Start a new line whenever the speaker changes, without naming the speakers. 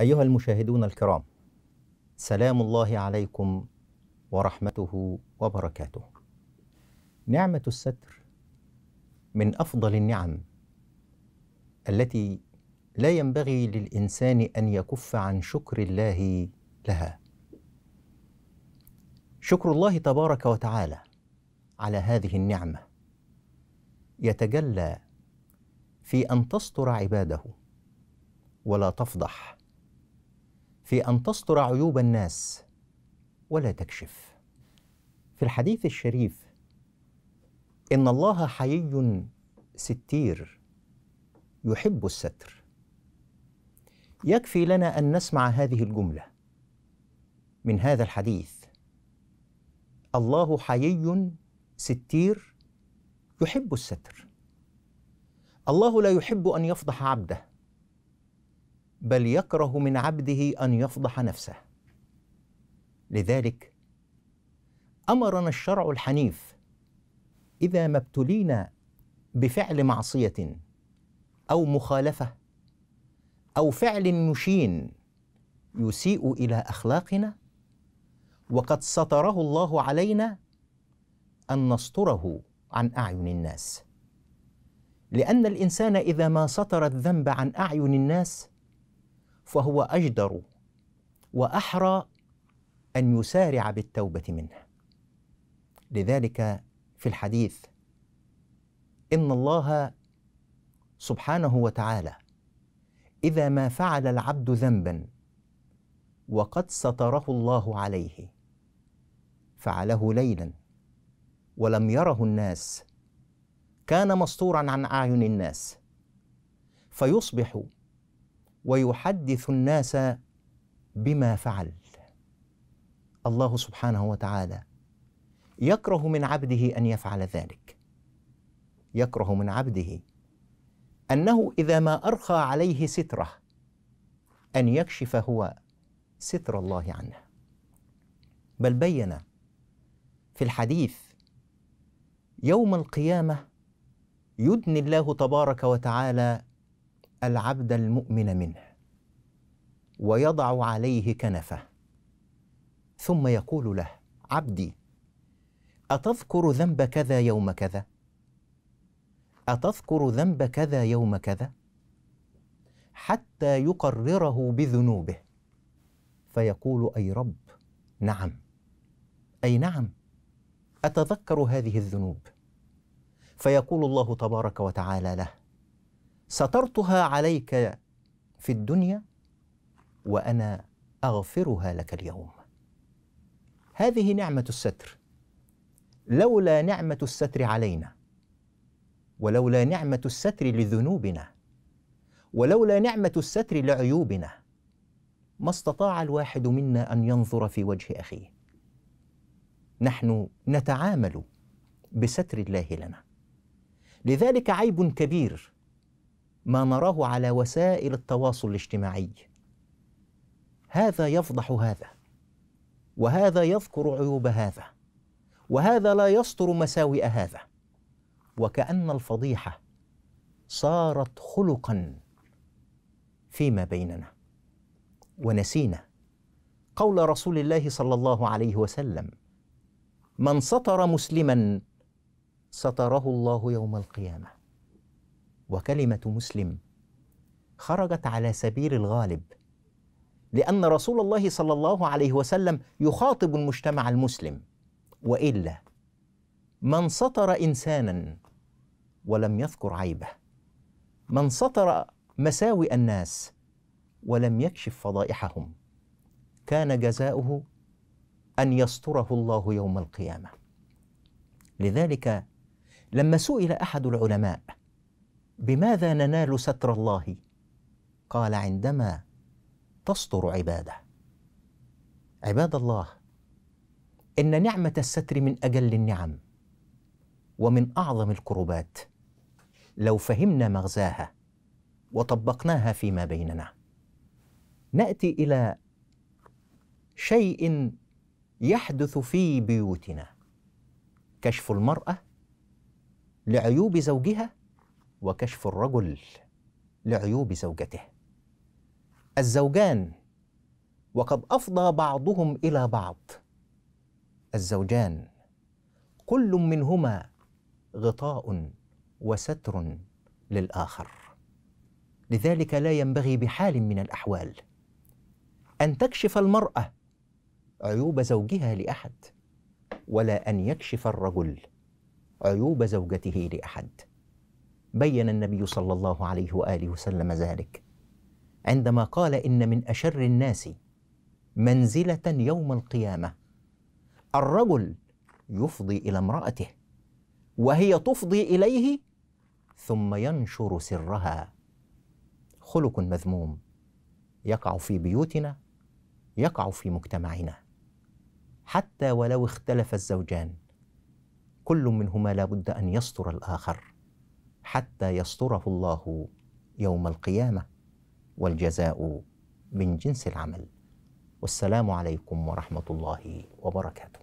أيها المشاهدون الكرام سلام الله عليكم ورحمته وبركاته. نعمة الستر من أفضل النعم التي لا ينبغي للإنسان أن يكف عن شكر الله لها. شكر الله تبارك وتعالى على هذه النعمة يتجلى في أن تستر عباده ولا تفضح في أن تستر عيوب الناس ولا تكشف. في الحديث الشريف إن الله حيي ستير يحب الستر. يكفي لنا أن نسمع هذه الجملة من هذا الحديث. الله حيي ستير يحب الستر. الله لا يحب أن يفضح عبده. بل يكره من عبده أن يفضح نفسه. لذلك أمرنا الشرع الحنيف إذا ما ابتلينا بفعل معصية أو مخالفة أو فعل مشين يسيء إلى أخلاقنا وقد ستره الله علينا أن نستره عن أعين الناس. لأن الإنسان إذا ما ستر الذنب عن أعين الناس فهو أجدر وأحرى أن يسارع بالتوبة منه. لذلك في الحديث إن الله سبحانه وتعالى إذا ما فعل العبد ذنبا وقد ستره الله عليه فعله ليلا ولم يره الناس كان مستورا عن أعين الناس فيصبح ويحدث الناس بما فعل. الله سبحانه وتعالى يكره من عبده أن يفعل ذلك. يكره من عبده أنه إذا ما أرخى عليه ستره أن يكشف هو ستر الله عنه. بل بين في الحديث يوم القيامة يدني الله تبارك وتعالى العبد المؤمن منه ويضع عليه كنفه. ثم يقول له عبدي أتذكر ذنب كذا يوم كذا؟ أتذكر ذنب كذا يوم كذا؟ حتى يقرره بذنوبه. فيقول أي رب نعم. أي نعم أتذكر هذه الذنوب. فيقول الله تبارك وتعالى له سترتها عليك في الدنيا وأنا أغفرها لك اليوم. هذه نعمة الستر. لولا نعمة الستر علينا ولولا نعمة الستر لذنوبنا ولولا نعمة الستر لعيوبنا ما استطاع الواحد منا أن ينظر في وجه أخيه. نحن نتعامل بستر الله لنا. لذلك عيب كبير ما نراه على وسائل التواصل الاجتماعي. هذا يفضح هذا وهذا يذكر عيوب هذا وهذا لا يستر مساوئ هذا. وكأن الفضيحة صارت خلقا فيما بيننا. ونسينا قول رسول الله صلى الله عليه وسلم من سطر مسلما ستره الله يوم القيامة. وكلمة مسلم خرجت على سبيل الغالب لأن رسول الله صلى الله عليه وسلم يخاطب المجتمع المسلم وإلا من سطر إنسانا ولم يذكر عيبه من سطر مساوئ الناس ولم يكشف فضائحهم كان جزاؤه أن يستره الله يوم القيامة. لذلك لما سئل أحد العلماء بماذا ننال ستر الله؟ قال عندما تستر عباده. عباد الله إن نعمة الستر من أجل النعم ومن أعظم القربات لو فهمنا مغزاها وطبقناها فيما بيننا. نأتي إلى شيء يحدث في بيوتنا. كشف المرأة لعيوب زوجها وكشف الرجل لعيوب زوجته. الزوجان وقد أفضى بعضهم إلى بعض. الزوجان كل منهما غطاء وستر للآخر. لذلك لا ينبغي بحال من الأحوال أن تكشف المرأة عيوب زوجها لأحد ولا أن يكشف الرجل عيوب زوجته لأحد. بين النبي صلى الله عليه وآله وسلم ذلك. عندما قال إن من أشر الناس منزلة يوم القيامة الرجل يفضي إلى امرأته وهي تفضي إليه ثم ينشر سرها. خلق مذموم يقع في بيوتنا يقع في مجتمعنا. حتى ولو اختلف الزوجان كل منهما لا بد أن يستر الآخر. حتى يستره الله يوم القيامة والجزاء من جنس العمل. والسلام عليكم ورحمة الله وبركاته.